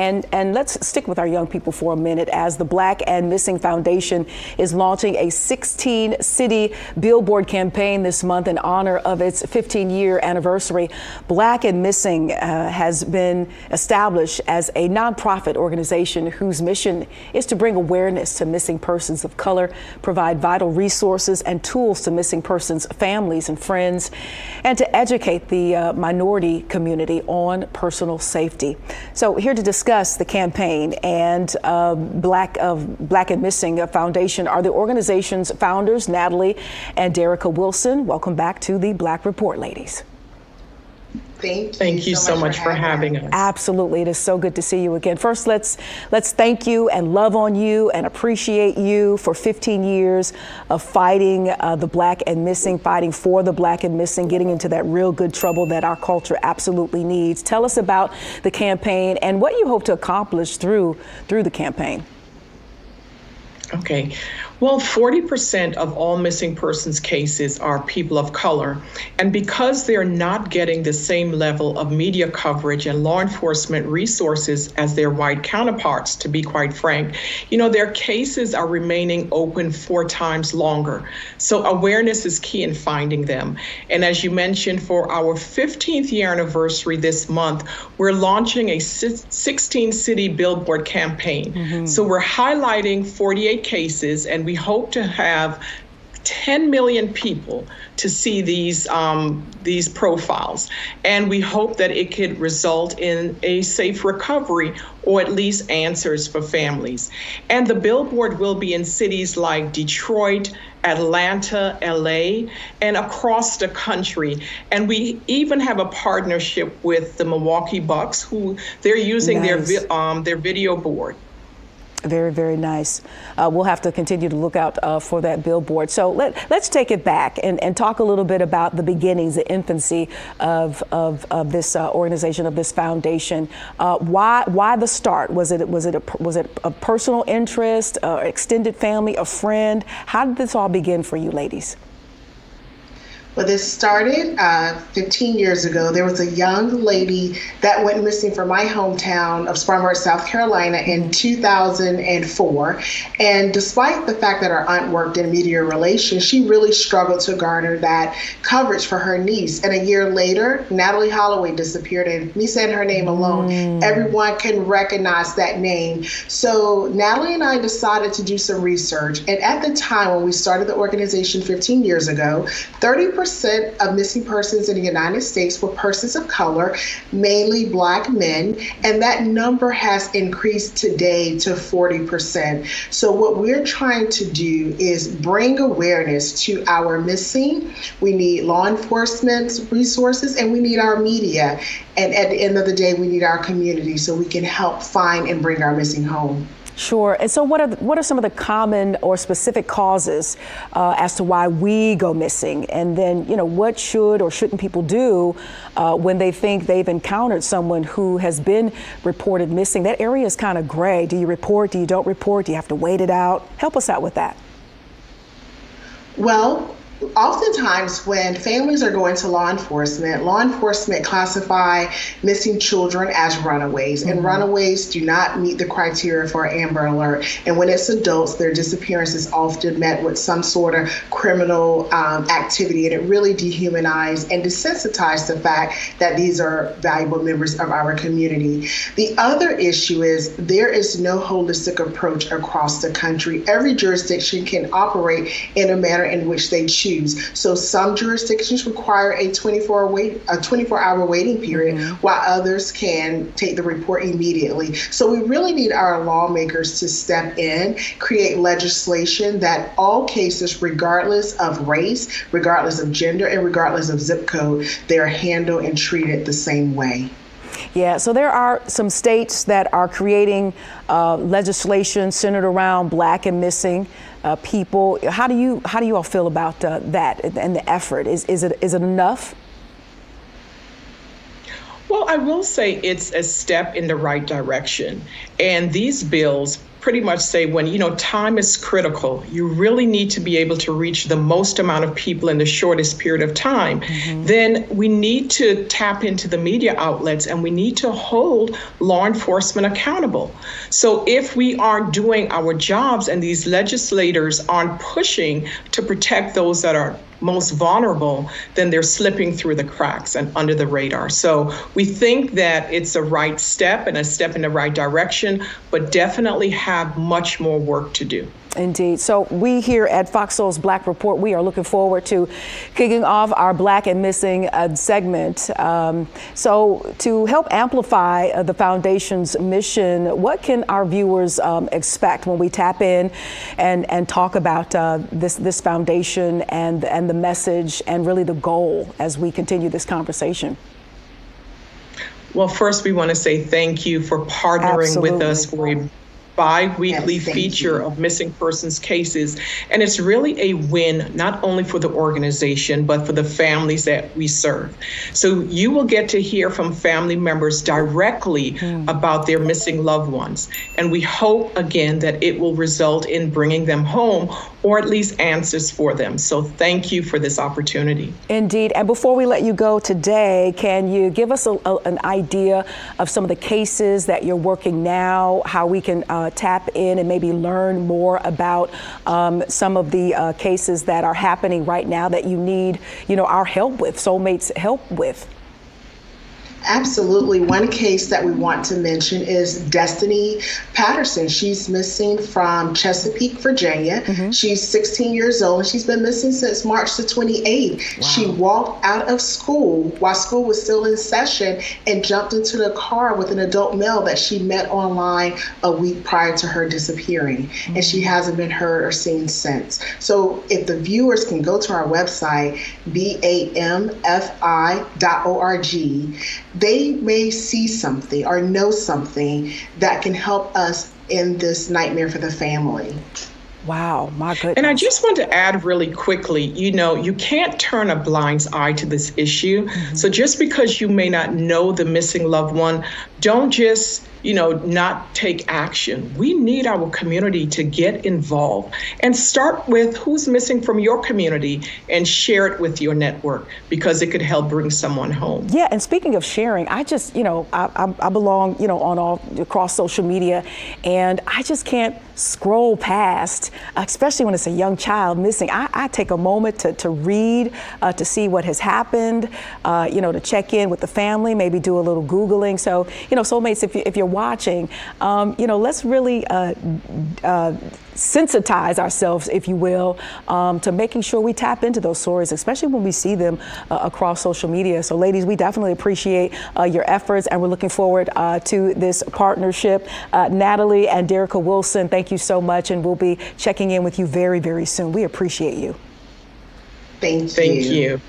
And, and let's stick with our young people for a minute as the Black and Missing Foundation is launching a 16 city billboard campaign this month in honor of its 15 year anniversary. Black and Missing uh, has been established as a nonprofit organization whose mission is to bring awareness to missing persons of color, provide vital resources and tools to missing persons' families and friends, and to educate the uh, minority community on personal safety. So, here to discuss the campaign and uh, Black of Black and Missing Foundation are the organization's founders, Natalie and Derrica Wilson. Welcome back to the Black Report, ladies. Thank you, thank you so, so much, for, having, us. Absolutely, it is so good to see you again. First, let's let's thank you and love on you and appreciate you for 15 years of fighting uh, the black and missing, fighting for the black and missing, getting into that real good trouble that our culture absolutely needs. Tell us about the campaign and what you hope to accomplish through through the campaign. Okay. Well, 40% of all missing persons cases are people of color. And because they're not getting the same level of media coverage and law enforcement resources as their white counterparts, to be quite frank, you know, their cases are remaining open four times longer. So awareness is key in finding them. And as you mentioned, for our 15th year anniversary this month, we're launching a 16 city billboard campaign. Mm-hmm. So we're highlighting 48 cases and we hope to have 10 million people to see these um, these profiles, and we hope that it could result in a safe recovery or at least answers for families. And the billboard will be in cities like Detroit, Atlanta, LA, and across the country. And we even have a partnership with the Milwaukee Bucks, who they're using nice. their um, their video board very, very nice. Uh, we'll have to continue to look out uh, for that billboard. So let, let's take it back and, and talk a little bit about the beginnings, the infancy of, of, of this uh, organization, of this foundation. Uh, why, why the start? Was it, was it, a, was it a personal interest, extended family, a friend? How did this all begin for you ladies? This started uh, 15 years ago. There was a young lady that went missing from my hometown of Spartanburg, South Carolina in 2004. And despite the fact that our aunt worked in media relations, she really struggled to garner that coverage for her niece. And a year later, Natalee Holloway disappeared. And me saying her name alone, mm. everyone can recognize that name. So Natalie and I decided to do some research. And at the time when we started the organization 15 years ago, 30 percent of missing persons in the United States were persons of color, mainly black men, and that number has increased today to 40%. So, what we're trying to do is bring awareness to our missing. We need law enforcement resources and we need our media. And at the end of the day, we need our community so we can help find and bring our missing home. Sure. And so, what are what are some of the common or specific causes uh, as to why we go missing? And then, you know, what should or shouldn't people do uh, when they think they've encountered someone who has been reported missing? That area is kind of gray. Do you report? Do you don't report? Do you have to wait it out? Help us out with that. Well, oftentimes when families are going to law enforcement, law enforcement classify missing children as runaways, mm-hmm. and runaways do not meet the criteria for Amber Alert. And when it's adults, their disappearance is often met with some sort of criminal um, activity, and it really dehumanizes and desensitizes the fact that these are valuable members of our community. The other issue is there is no holistic approach across the country. Every jurisdiction can operate in a manner in which they choose choose. So some jurisdictions require a 24 wait a 24 hour waiting period, mm-hmm. while others can take the report immediately. So we really need our lawmakers to step in, create legislation that all cases, regardless of race, regardless of gender, and regardless of zip code, they are handled and treated the same way. Yeah, so there are some states that are creating uh, legislation centered around black and missing uh, people. How do you how do you all feel about uh, that and the effort? Is is it is it enough? Well, I will say it's a step in the right direction. And these bills pretty much say when you know time is critical you really need to be able to reach the most amount of people in the shortest period of time mm-hmm. then we need to tap into the media outlets and we need to hold law enforcement accountable so if we aren't doing our jobs and these legislators aren't pushing to protect those that are most vulnerable, then they're slipping through the cracks and under the radar. So we think that it's a right step and a step in the right direction, but definitely have much more work to do. Indeed. So we here at Fox Soul's Black Report, we are looking forward to kicking off our Black and Missing uh, segment. Um, so to help amplify uh, the foundation's mission, what can our viewers um, expect when we tap in and, and talk about uh, this this foundation and and the message and really the goal as we continue this conversation? Well, first, we want to say thank you for partnering Absolutely. with us for a bi-weekly yes, feature you. of missing persons cases and it's really a win not only for the organization but for the families that we serve so you will get to hear from family members directly mm. about their missing loved ones and we hope again that it will result in bringing them home or at least answers for them. So thank you for this opportunity. Indeed. And before we let you go today can you give us a, a, an idea of some of the cases that you're working now how we can uh, tap in and maybe learn more about um, some of the uh, cases that are happening right now that you need, you know, our help with, soulmates help with? Absolutely. One case that we want to mention is Destiny Patterson. She's missing from Chesapeake, Virginia. Mm-hmm. She's 16 years old and she's been missing since March the 28th. Wow. She walked out of school while school was still in session and jumped into the car with an adult male that she met online a week prior to her disappearing. Mm-hmm. And she hasn't been heard or seen since. So if the viewers can go to our website, bamfi.org, they may see something or know something that can help us in this nightmare for the family. Wow, my goodness. And I just want to add really quickly you know, you can't turn a blind eye to this issue. Mm-hmm. So just because you may not know the missing loved one, don't just you know, not take action. We need our community to get involved and start with who's missing from your community and share it with your network because it could help bring someone home. Yeah, and speaking of sharing, I just, you know, I, I, I belong, you know, on all across social media, and I just can't scroll past, especially when it's a young child missing. I, I take a moment to, to read, uh, to see what has happened, uh, you know, to check in with the family, maybe do a little Googling. So, you know, soulmates, if, you, if you're watching, um, you know, let's really uh, uh, sensitize ourselves, if you will, um, to making sure we tap into those stories, especially when we see them uh, across social media. So, ladies, we definitely appreciate uh, your efforts, and we're looking forward uh, to this partnership. Uh, Natalie and Derrica Wilson, thank you so much, and we'll be checking in with you very, very soon. We appreciate you. Thank you. Thank you.